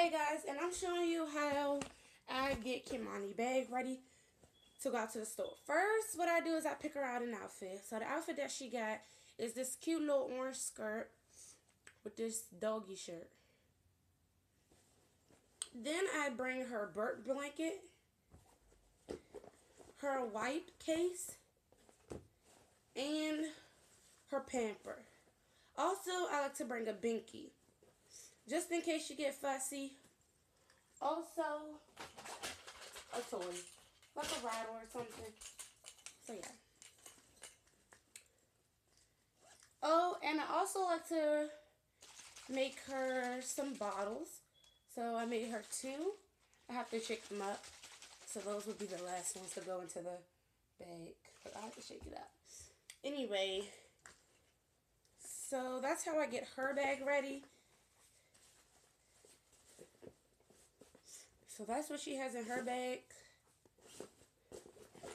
Hey guys, and I'm showing you how I get Kimani bag ready to go out to the store. First, what I do is I pick her out an outfit. So the outfit that she got is this cute little orange skirt with this doggy shirt. Then I bring her burp blanket, her wipe case, and her pamper. Also, I like to bring a binky, just in case you get fussy. Also, a toy, like a rattle or something. So yeah. Oh, and I also like to make her some bottles. So I made her two. I have to shake them up. So those would be the last ones to go into the bag. But I have to shake it up. Anyway, so that's how I get her bag ready. So that's what she has in her bag.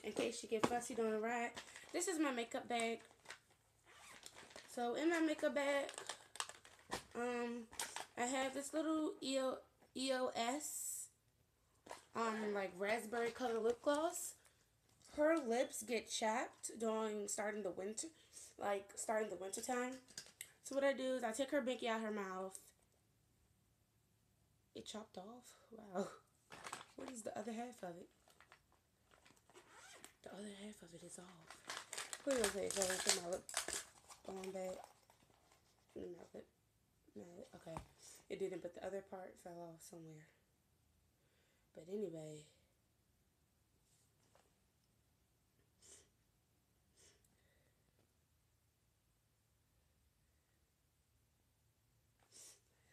In case she get fussy on the ride. This is my makeup bag. So in my makeup bag, um, I have this little EO, EOS, um, like raspberry color lip gloss. Her lips get chapped during starting the winter, like starting the winter time. So what I do is I take her binky out her mouth. It chopped off. Wow. What is the other half of it? The other half of it is off. A minute, so my lip balm back. No, it, no, okay. It didn't, but the other part fell off somewhere. But anyway.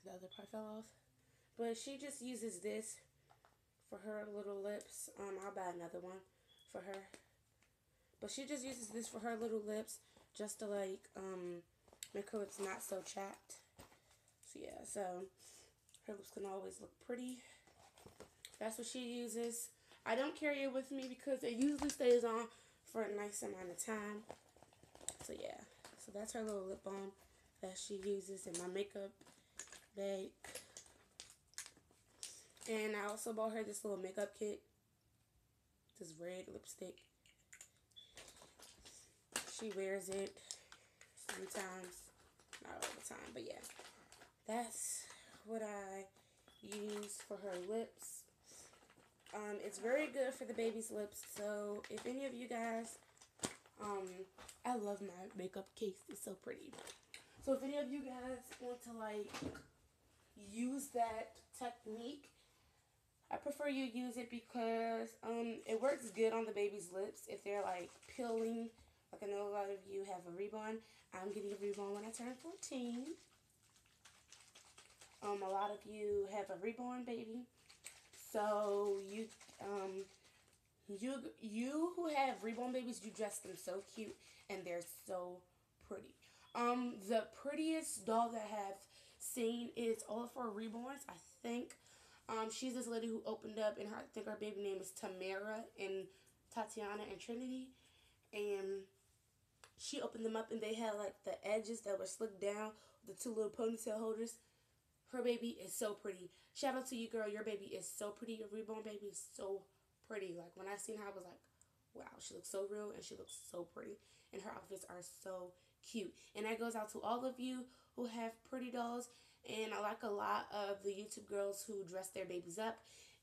The other part fell off. But she just uses this for her little lips. Um, I'll buy another one for her. But she just uses this for her little lips just to like um make her lips not so chapped. So yeah, so her lips can always look pretty. That's what she uses. I don't carry it with me because it usually stays on for a nice amount of time. So yeah, so that's her little lip balm that she uses in my makeup bag. And I also bought her this little makeup kit. This red lipstick. She wears it sometimes. Not all the time, but yeah. That's what I use for her lips. Um, it's very good for the baby's lips. So if any of you guys, um, I love my makeup case. It's so pretty. So if any of you guys want to like use that technique, I prefer you use it because um, it works good on the baby's lips if they're like peeling. Like I know a lot of you have a reborn. I'm getting a reborn when I turn 14. Um, a lot of you have a reborn baby. So you um you you who have reborn babies, you dress them so cute and they're so pretty. Um, the prettiest doll that I have seen is all for reborns. I think um, she's this lady who opened up, and her, I think her baby name is Tamara and Tatiana and Trinity. And she opened them up, and they had like the edges that were slicked down, the two little ponytail holders. Her baby is so pretty. Shout out to you, girl. Your baby is so pretty. Your reborn baby is so pretty. Like when I seen her, I was like, wow, she looks so real and she looks so pretty. And her outfits are so cute. And that goes out to all of you who have pretty dolls. And I like a lot of the YouTube girls who dress their babies up.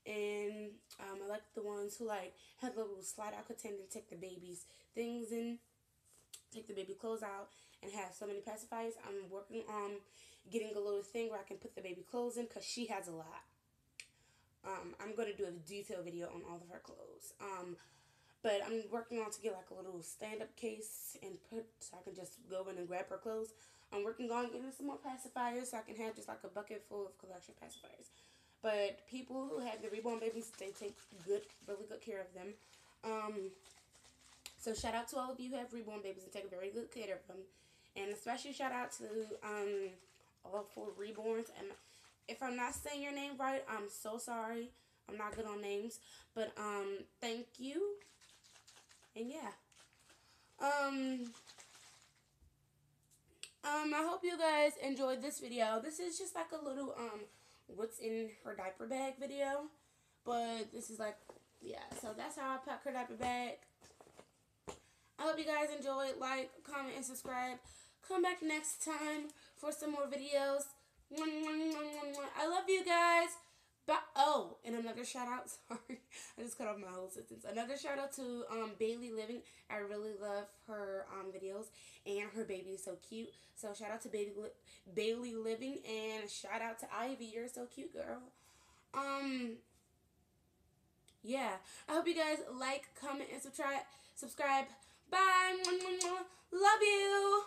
And um, I like the ones who like have a little slide out container to take the baby's things in, take the baby clothes out, and have so many pacifiers. I'm working on getting a little thing where I can put the baby clothes in because she has a lot. Um, I'm going to do a detail video on all of her clothes. Um, but I'm working on to get like a little stand-up case and put so I can just go in and grab her clothes. I'm working on getting some more pacifiers so I can have just like a bucket full of collection pacifiers. But people who have the reborn babies, they take good, really good care of them. Um, so shout out to all of you who have reborn babies and take very good care of them. And especially shout out to um, all four reborns. And if I'm not saying your name right, I'm so sorry. I'm not good on names. But um, thank you. And yeah. Um, um, I hope you guys enjoyed this video. This is just like a little um what's in her diaper bag video. But this is like, yeah, so that's how I pack her diaper bag. I hope you guys enjoyed. Like, comment, and subscribe. Come back next time for some more videos. I love you guys. But oh, and another shout out. Sorry, I just cut off my whole sentence. Another shout out to um, Bailey Living. I really love her um, videos, and her baby is so cute. So shout out to Bailey Bailey Living, and shout out to Ivy. You're so cute, girl. Um, yeah. I hope you guys like, comment, and subscribe. Subscribe. Bye. Love you.